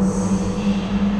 ああ。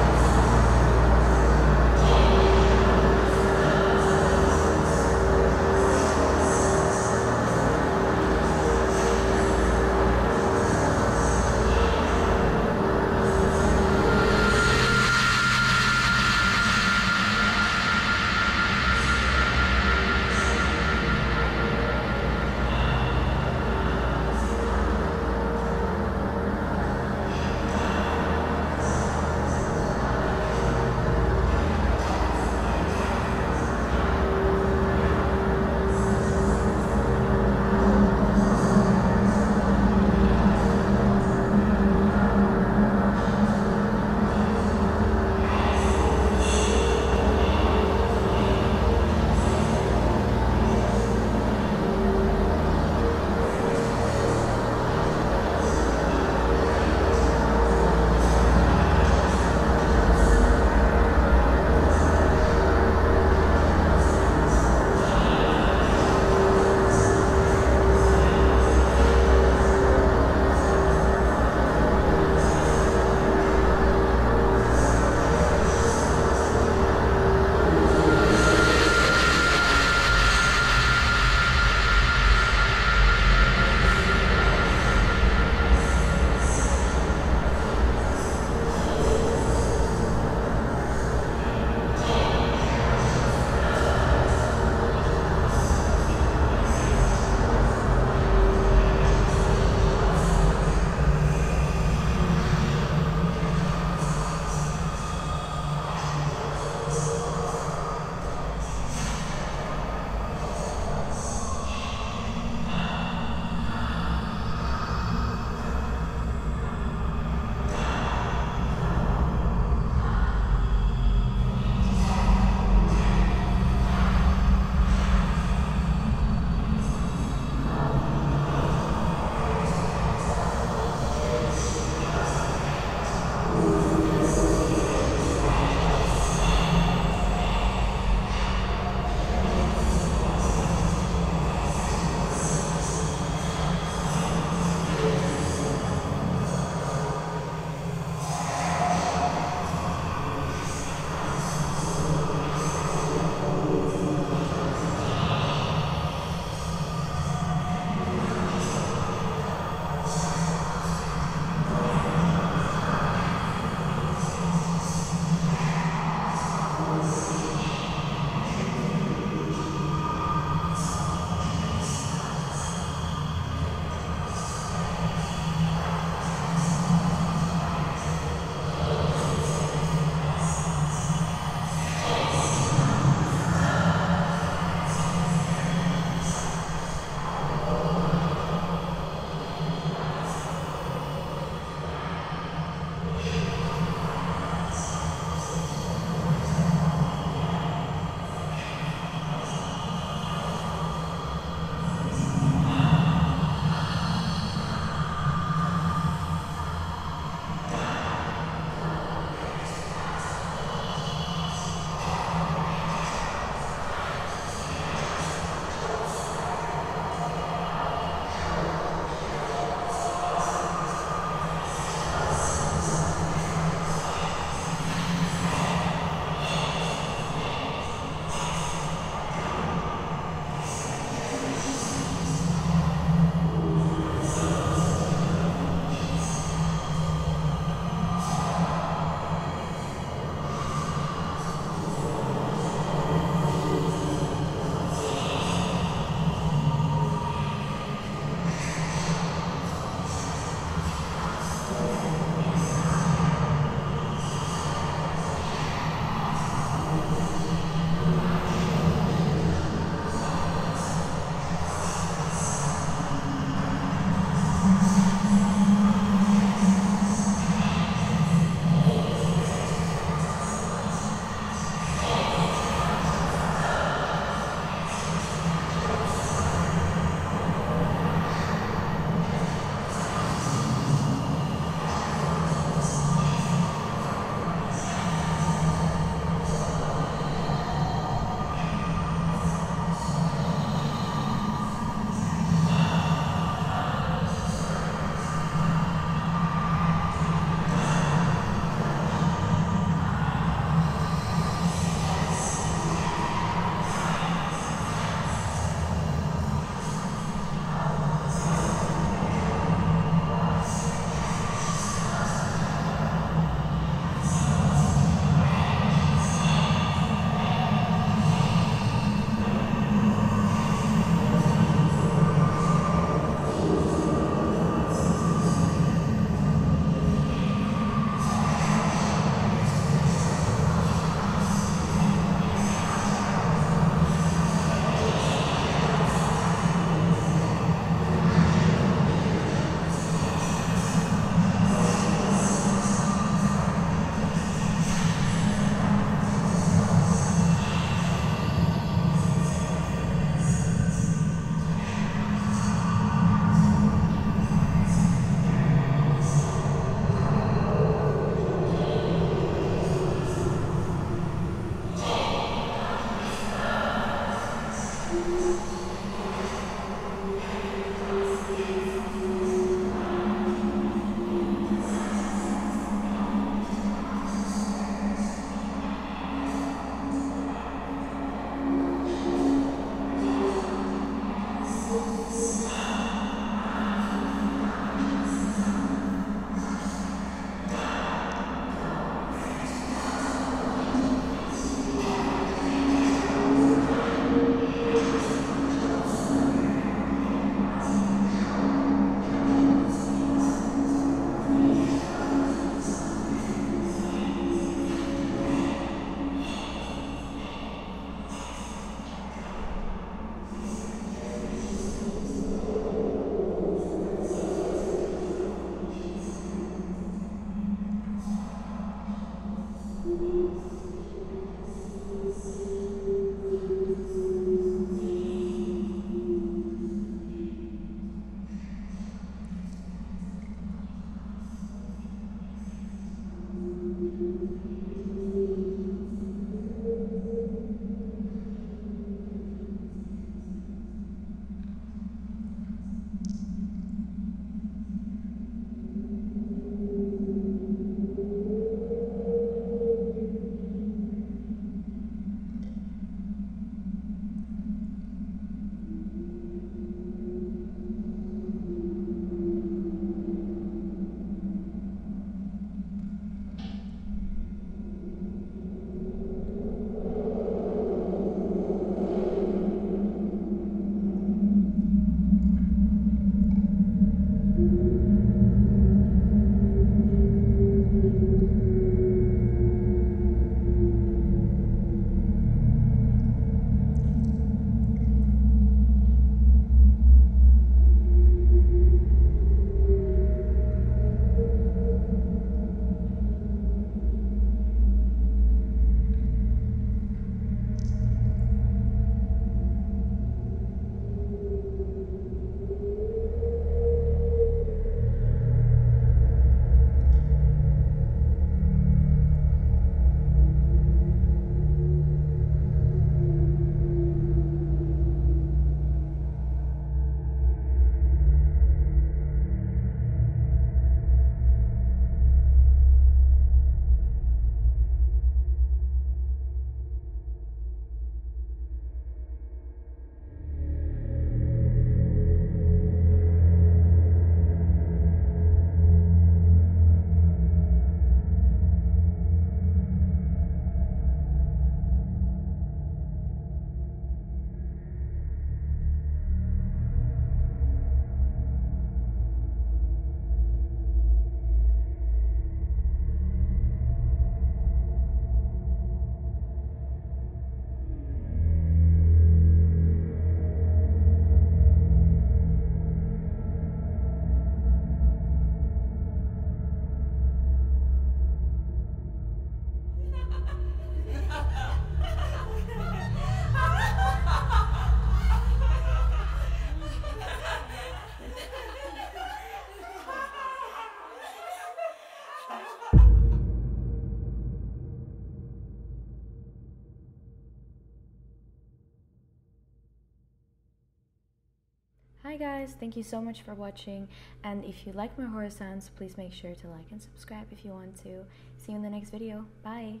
Hi guys, thank you so much for watching and if you like my horror sounds, please make sure to like and subscribe if you want to. See you in the next video. Bye!